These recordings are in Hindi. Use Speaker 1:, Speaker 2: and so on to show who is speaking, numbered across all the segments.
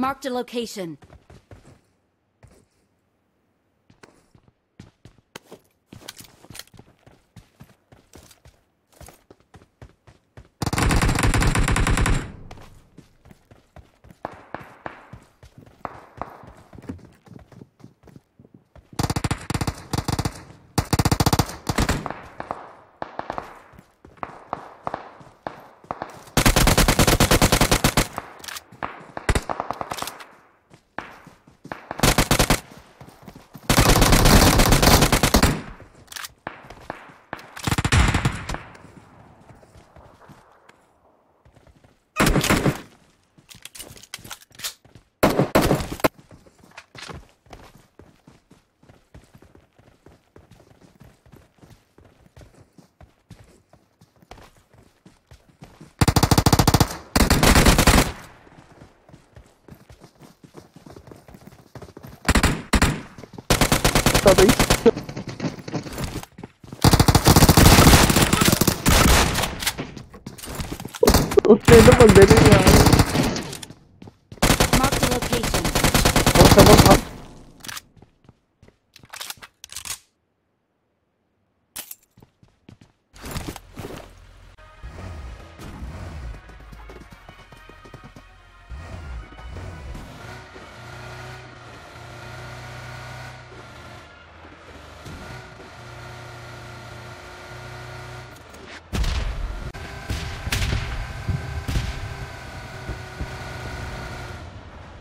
Speaker 1: Marked a location.
Speaker 2: सकता उसने तो
Speaker 1: बंदे नहीं आए
Speaker 2: और सबक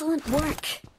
Speaker 1: Excellent work.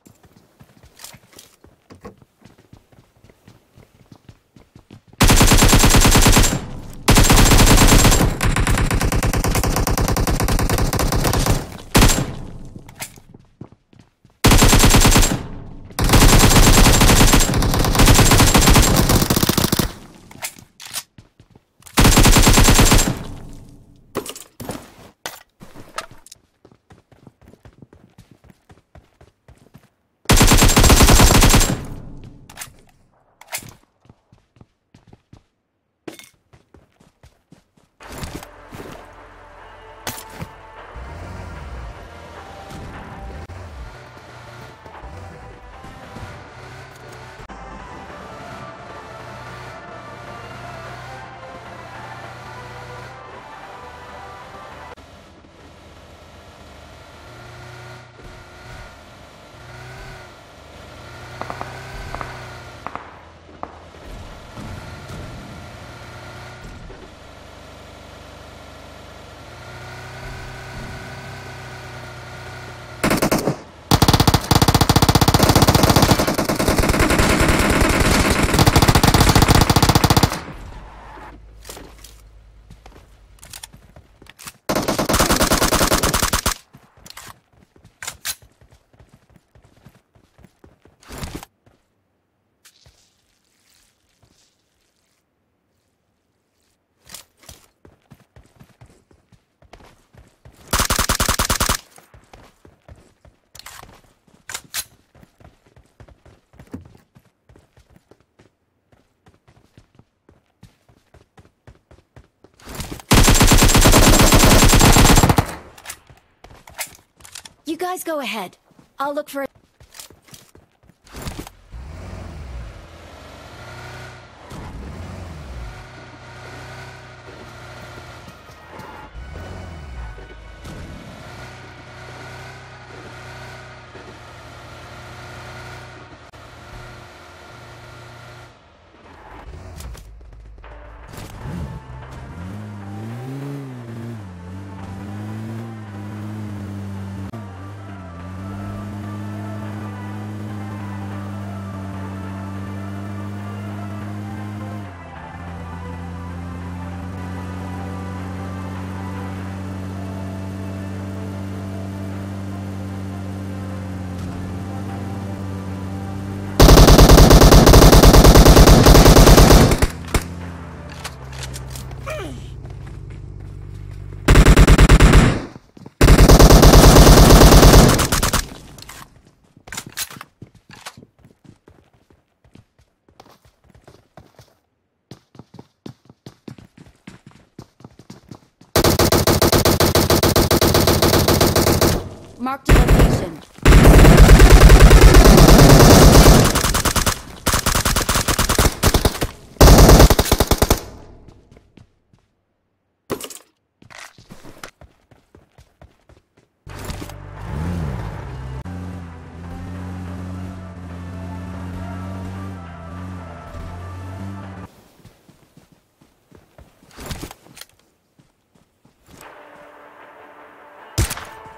Speaker 1: You guys go ahead. I'll look for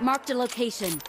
Speaker 1: Marked a location.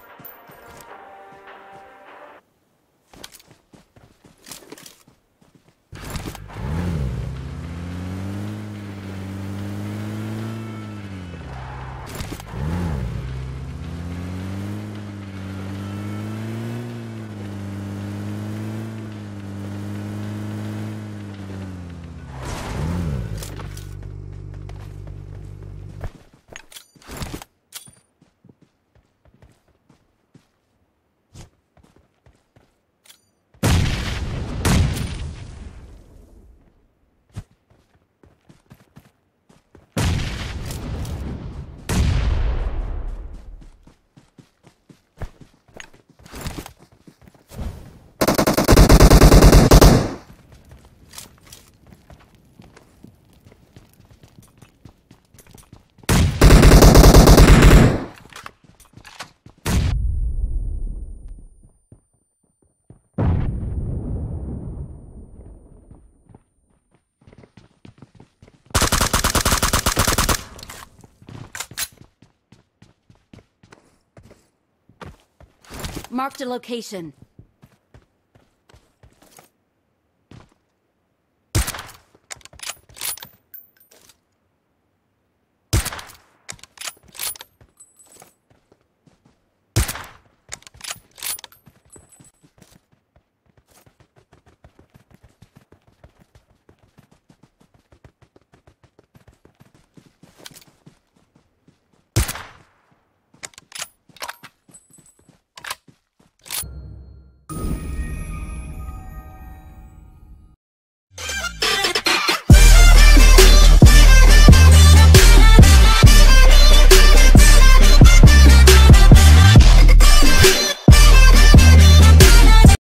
Speaker 1: Marked a location.